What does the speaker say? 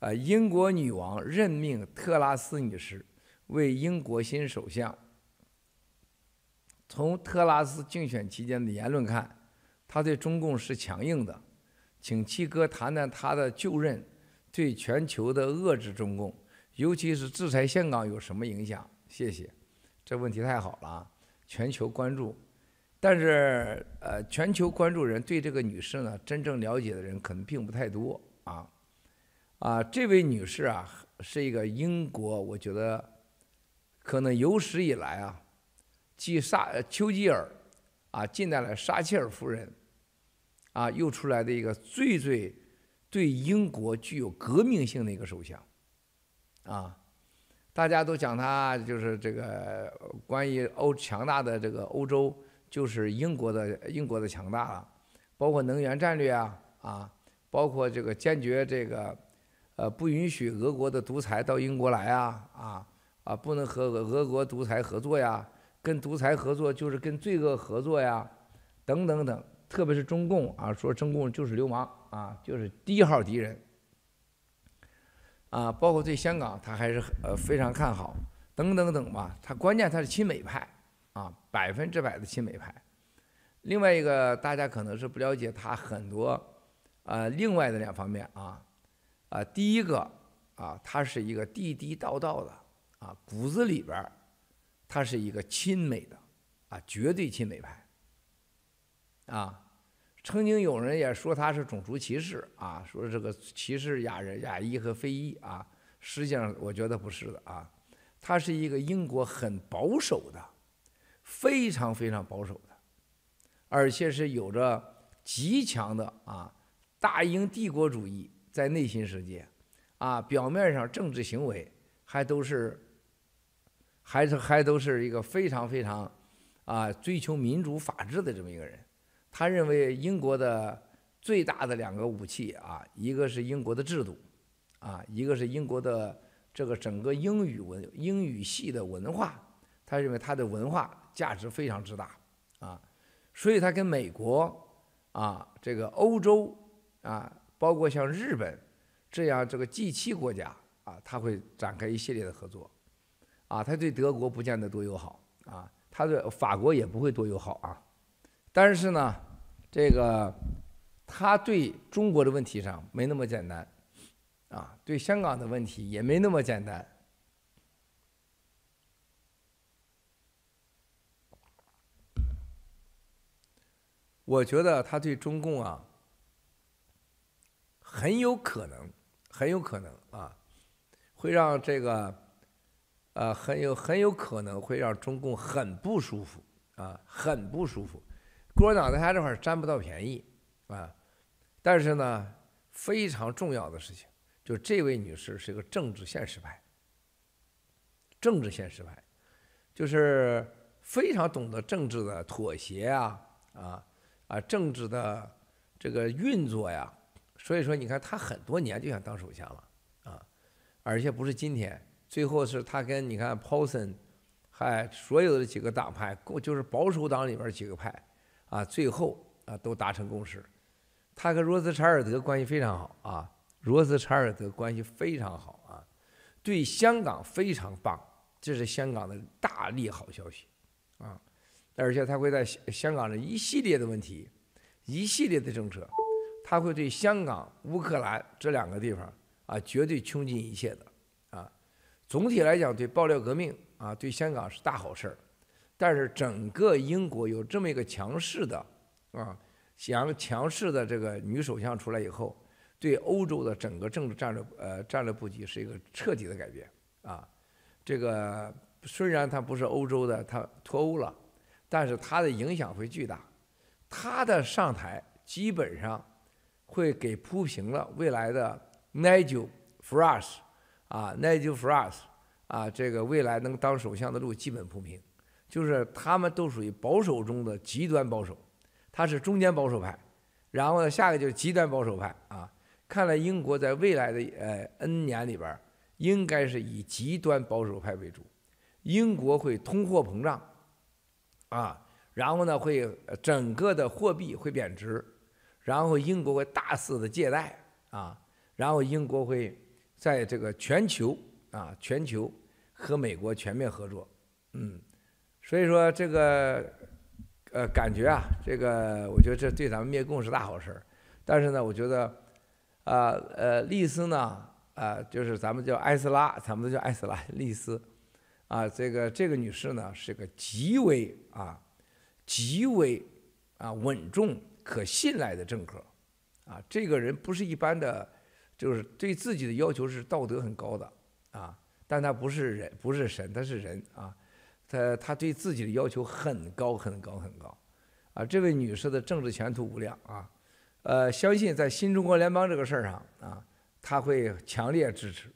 呃，英国女王任命特拉斯女士为英国新首相。从特拉斯竞选期间的言论看，他对中共是强硬的。请七哥谈谈他的就任对全球的遏制中共，尤其是制裁香港有什么影响？谢谢。这问题太好了，全球关注。但是，呃，全球关注人对这个女士呢，真正了解的人可能并不太多啊。啊，这位女士啊，是一个英国，我觉得可能有史以来啊，继撒丘吉尔啊，近代的撒切尔夫人啊，又出来的一个最最对英国具有革命性的一个首相啊。大家都讲他就是这个关于欧强大的这个欧洲。就是英国的英国的强大了，包括能源战略啊啊，包括这个坚决这个，呃，不允许俄国的独裁到英国来啊啊啊，不能和俄国独裁合作呀，跟独裁合作就是跟罪恶合作呀，等等等，特别是中共啊，说中共就是流氓啊，就是第一号敌人啊，包括对香港他还是呃非常看好，等等等吧，他关键他是亲美派。啊，百分之百的亲美派。另外一个，大家可能是不了解他很多，呃，另外的两方面啊，啊，第一个啊，他是一个地地道道的啊，骨子里边儿，他是一个亲美的啊，绝对亲美派。啊，曾经有人也说他是种族歧视啊，说这个歧视亚人、亚裔和非裔啊，实际上我觉得不是的啊，他是一个英国很保守的。非常非常保守的，而且是有着极强的啊大英帝国主义在内心世界，啊表面上政治行为还都是，还是还都是一个非常非常啊追求民主法治的这么一个人。他认为英国的最大的两个武器啊，一个是英国的制度，啊一个是英国的这个整个英语文英语系的文化。他认为他的文化。价值非常之大，啊，所以他跟美国啊，这个欧洲啊，包括像日本这样这个 G 七国家啊，他会展开一系列的合作，啊，他对德国不见得多友好啊，他对法国也不会多友好啊，但是呢，这个他对中国的问题上没那么简单，啊，对香港的问题也没那么简单。我觉得他对中共啊，很有可能，很有可能啊，会让这个，呃，很有很有可能会让中共很不舒服啊，很不舒服。共产党在他这块占不到便宜啊，但是呢，非常重要的事情，就这位女士是一个政治现实派，政治现实派，就是非常懂得政治的妥协啊啊。啊，政治的这个运作呀，所以说你看他很多年就想当首相了啊，而且不是今天，最后是他跟你看 Paulson，还所有的几个党派，就是保守党里边几个派啊，最后啊都达成共识。他跟罗斯柴尔德关系非常好啊，罗斯柴尔德关系非常好啊，对香港非常棒，这是香港的大利好消息啊。而且他会在香港的一系列的问题，一系列的政策，他会对香港、乌克兰这两个地方啊，绝对穷尽一切的啊。总体来讲，对爆料革命啊，对香港是大好事儿。但是整个英国有这么一个强势的啊，强强势的这个女首相出来以后，对欧洲的整个政治战略呃战略布局是一个彻底的改变啊。这个虽然他不是欧洲的，他脱欧了。但是他的影响会巨大，他的上台基本上会给铺平了未来的 Nigel Farage 啊，Nigel Farage 啊，这个未来能当首相的路基本铺平，就是他们都属于保守中的极端保守，他是中间保守派，然后呢，下一个就是极端保守派啊。看来英国在未来的呃 N 年里边，应该是以极端保守派为主，英国会通货膨胀。啊，然后呢，会整个的货币会贬值，然后英国会大肆的借贷啊，然后英国会在这个全球啊，全球和美国全面合作，嗯，所以说这个呃感觉啊，这个我觉得这对咱们灭共是大好事。但是呢，我觉得啊呃丽丝呢啊就是咱们叫艾斯拉，咱们都叫艾斯拉丽丝啊，这个这个女士呢是个极为啊极为啊稳重可信赖的政客啊，这个人不是一般的。就是对自己的要求是道德很高的啊，但他不是人，不是神，他是人啊。他他对自己的要求很高很高很高啊。这位女士的政治前途无量啊，呃，相信在新中国联邦这个事儿上啊，他会强烈支持